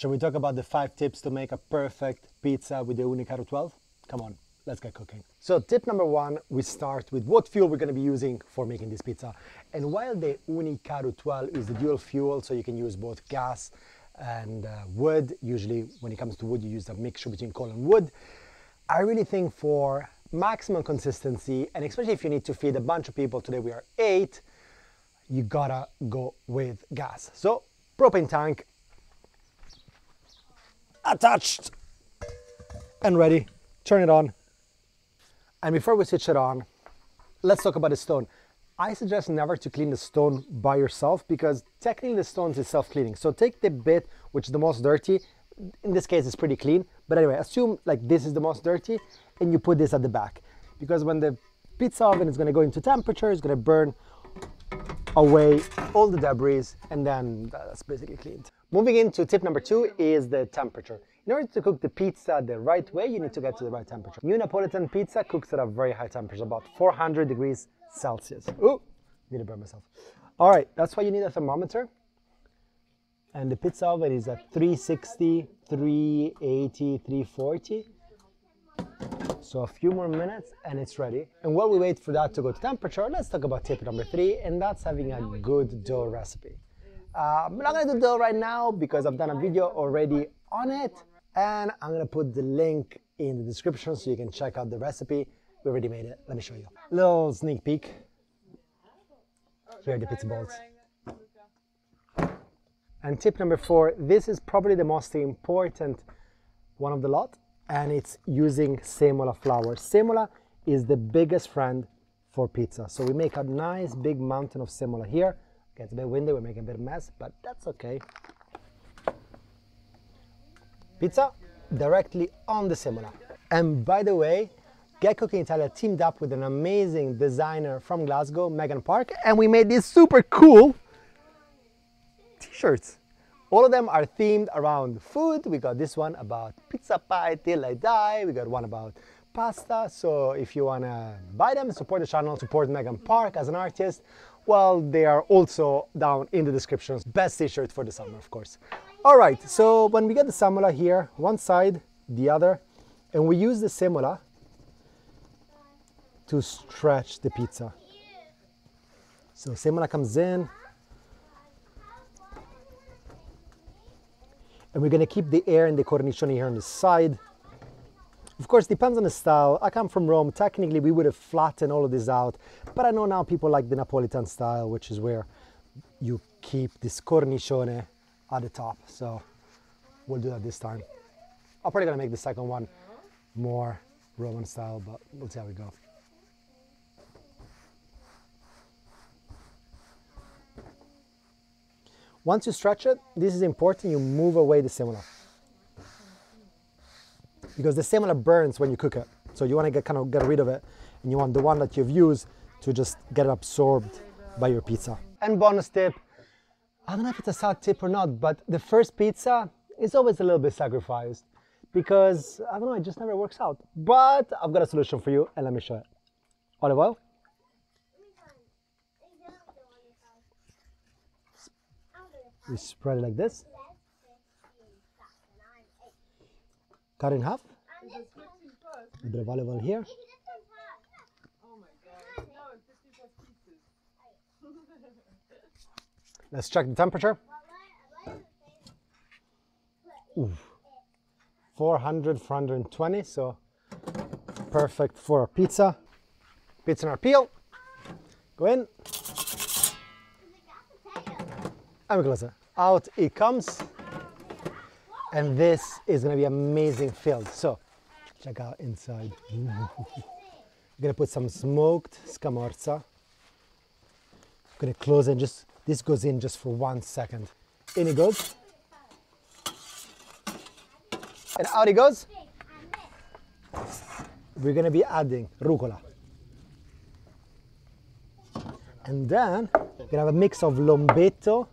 Shall we talk about the five tips to make a perfect pizza with the Ooni Karu 12? Come on, let's get cooking. So tip number one, we start with what fuel we're gonna be using for making this pizza. And while the Ooni Karu 12 is the dual fuel, so you can use both gas and uh, wood, usually when it comes to wood, you use a mixture between coal and wood. I really think for maximum consistency, and especially if you need to feed a bunch of people, today we are eight, you gotta go with gas. So propane tank, attached and ready. Turn it on. And before we switch it on, let's talk about the stone. I suggest never to clean the stone by yourself because technically the stone is self-cleaning. So take the bit which is the most dirty. In this case, it's pretty clean. But anyway, assume like this is the most dirty and you put this at the back. Because when the pizza oven is gonna go into temperature, it's gonna burn away all the debris and then that's basically cleaned. Moving into tip number two is the temperature. In order to cook the pizza the right way, you need to get to the right temperature. New Neapolitan pizza cooks at a very high temperature, about 400 degrees Celsius. Ooh, need to burn myself. All right, that's why you need a thermometer. And the pizza oven is at 360, 380, 340. So a few more minutes and it's ready. And while we wait for that to go to temperature, let's talk about tip number three, and that's having a good dough recipe. Uh, I'm not gonna do dough right now because I've done a video already on it, and I'm gonna put the link in the description so you can check out the recipe. We already made it. Let me show you. Little sneak peek. Here are the pizza balls. And tip number four, this is probably the most important one of the lot and it's using semola flour. Semola is the biggest friend for pizza. So we make a nice big mountain of semola here. It's a bit windy, we're making a bit of mess, but that's okay. Pizza directly on the semola. And by the way, Get Cooking Italia teamed up with an amazing designer from Glasgow, Megan Park, and we made these super cool t-shirts. All of them are themed around food. We got this one about pizza pie till I die. We got one about pasta. So if you wanna buy them, support the channel, support Megan Park as an artist, well, they are also down in the descriptions. Best t-shirt for the summer, of course. All right, so when we get the semola here, one side, the other, and we use the semola to stretch the pizza. So semola comes in, and we're gonna keep the air in the cornicione here on the side. Of course, depends on the style. I come from Rome. Technically, we would have flattened all of this out, but I know now people like the Napolitan style, which is where you keep this cornicione at the top. So we'll do that this time. I'm probably gonna make the second one more Roman style, but we'll see how we go. Once you stretch it, this is important, you move away the semola. Because the semola burns when you cook it. So you want to get kind of get rid of it and you want the one that you've used to just get it absorbed by your pizza. And bonus tip, I don't know if it's a sad tip or not, but the first pizza is always a little bit sacrificed because I don't know, it just never works out. But I've got a solution for you and let me show it. Olive oil. We spread it like this. Cut in half. Olive oil here. Let's check the temperature. Ooh. 400, 420, so perfect for pizza. Pizza in our peel. Go in. And we close it. Out it comes. And this is gonna be amazing filled. So check out inside. We're gonna put some smoked scamorza. Gonna close and just, this goes in just for one second. In it goes. And out it goes. We're gonna be adding rucola. And then we're gonna have a mix of lombetto.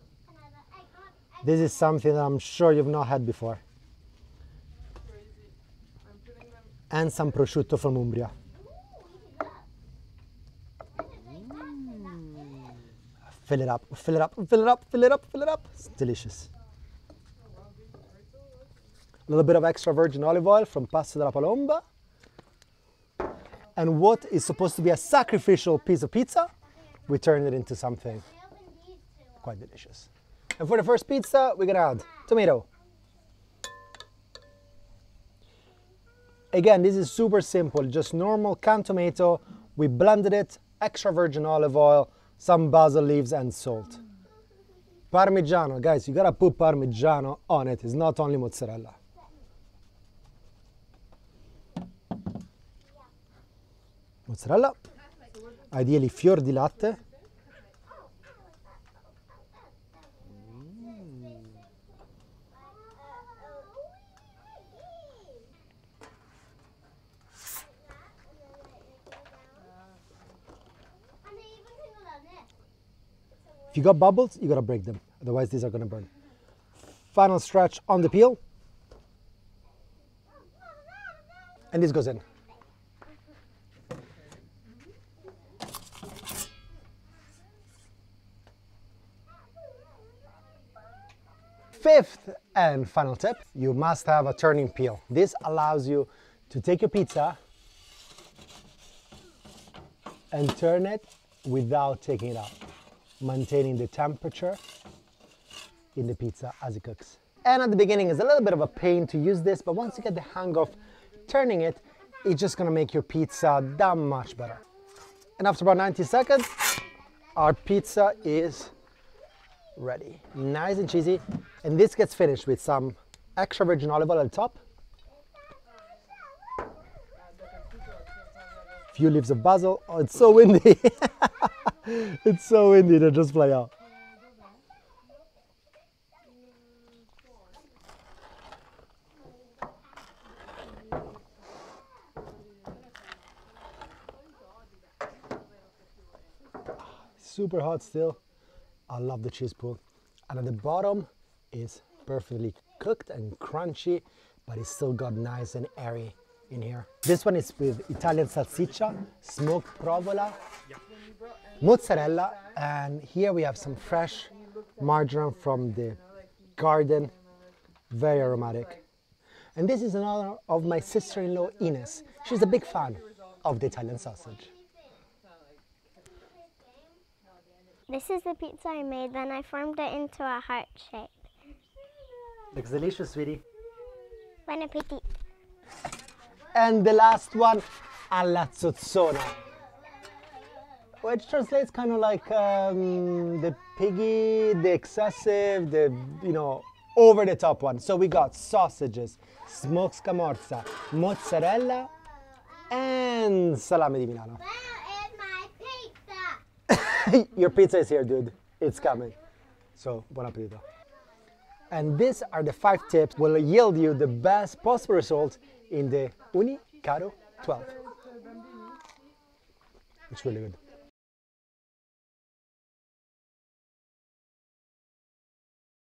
This is something that I'm sure you've not had before. And some prosciutto from Umbria. Fill it up, fill it up, fill it up, fill it up, fill it up. It's delicious. A little bit of extra virgin olive oil from Passo della Palomba. And what is supposed to be a sacrificial piece of pizza, we turn it into something quite delicious. And for the first pizza, we're gonna add tomato. Again, this is super simple, just normal canned tomato. We blended it, extra virgin olive oil, some basil leaves and salt. Parmigiano, guys, you gotta put Parmigiano on it. It's not only mozzarella. Mozzarella, ideally fior di latte. If you got bubbles, you gotta break them. Otherwise, these are gonna burn. Final stretch on the peel. And this goes in. Fifth and final tip, you must have a turning peel. This allows you to take your pizza and turn it without taking it out, maintaining the temperature in the pizza as it cooks. And at the beginning it's a little bit of a pain to use this, but once you get the hang of turning it, it's just gonna make your pizza that much better. And after about 90 seconds, our pizza is ready. Nice and cheesy. And this gets finished with some extra virgin olive oil on top. Few leaves of basil. Oh, it's so windy. it's so windy to just play out. Super hot still. I love the cheese pool. And at the bottom is perfectly cooked and crunchy, but it's still got nice and airy in here. This one is with Italian salsiccia, smoked provola, mozzarella, and here we have some fresh marjoram from the garden, very aromatic. And this is in honor of my sister-in-law Ines. She's a big fan of the Italian sausage. This is the pizza I made, then I formed it into a heart shape. Looks delicious, sweetie. Buon appetit. And the last one, alla zozzona. Which translates kind of like um, the piggy, the excessive, the, you know, over the top one. So we got sausages, smoked scamorza, mozzarella, and salame di Milano. Where is my pizza? Your pizza is here, dude. It's coming. So, buon appetito. And these are the five tips will yield you the best possible result in the Ooni Karu 12. It's really good.